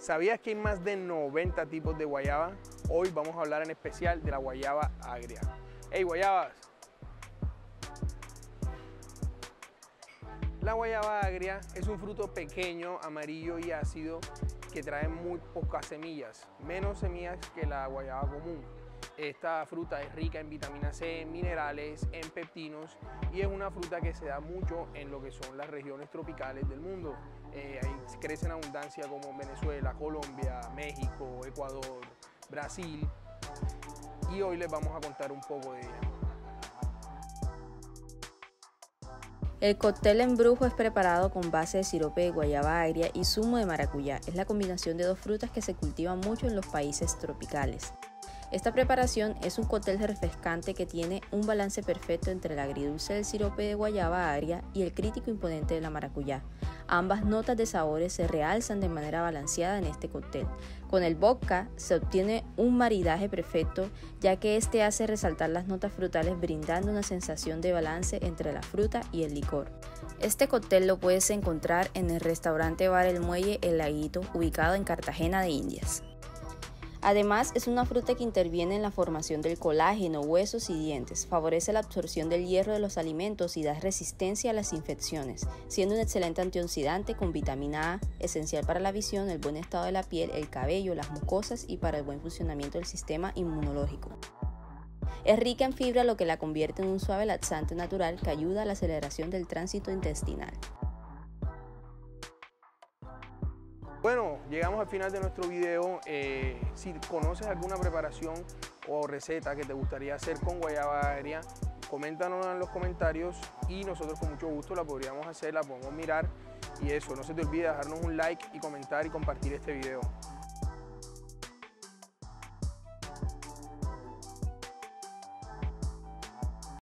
¿Sabías que hay más de 90 tipos de guayaba? Hoy vamos a hablar en especial de la guayaba agria. ¡Hey guayabas! La guayaba agria es un fruto pequeño, amarillo y ácido que trae muy pocas semillas, menos semillas que la guayaba común. Esta fruta es rica en vitamina C, en minerales, en peptinos y es una fruta que se da mucho en lo que son las regiones tropicales del mundo. Eh, ahí crece en abundancia como en Venezuela, Colombia, México, Ecuador, Brasil y hoy les vamos a contar un poco de ella. El cóctel en brujo es preparado con base de sirope de guayaba agria y zumo de maracuyá. Es la combinación de dos frutas que se cultivan mucho en los países tropicales. Esta preparación es un cóctel refrescante que tiene un balance perfecto entre el agridulce del sirope de guayaba agria y el crítico imponente de la maracuyá. Ambas notas de sabores se realzan de manera balanceada en este cóctel. Con el vodka se obtiene un maridaje perfecto ya que este hace resaltar las notas frutales brindando una sensación de balance entre la fruta y el licor. Este cóctel lo puedes encontrar en el restaurante Bar El Muelle El Laguito ubicado en Cartagena de Indias. Además, es una fruta que interviene en la formación del colágeno, huesos y dientes, favorece la absorción del hierro de los alimentos y da resistencia a las infecciones, siendo un excelente antioxidante con vitamina A, esencial para la visión, el buen estado de la piel, el cabello, las mucosas y para el buen funcionamiento del sistema inmunológico. Es rica en fibra lo que la convierte en un suave laxante natural que ayuda a la aceleración del tránsito intestinal. Bueno, llegamos al final de nuestro video. Eh, si conoces alguna preparación o receta que te gustaría hacer con guayaba agria, coméntanos en los comentarios y nosotros con mucho gusto la podríamos hacer, la podemos mirar. Y eso, no se te olvide dejarnos un like y comentar y compartir este video.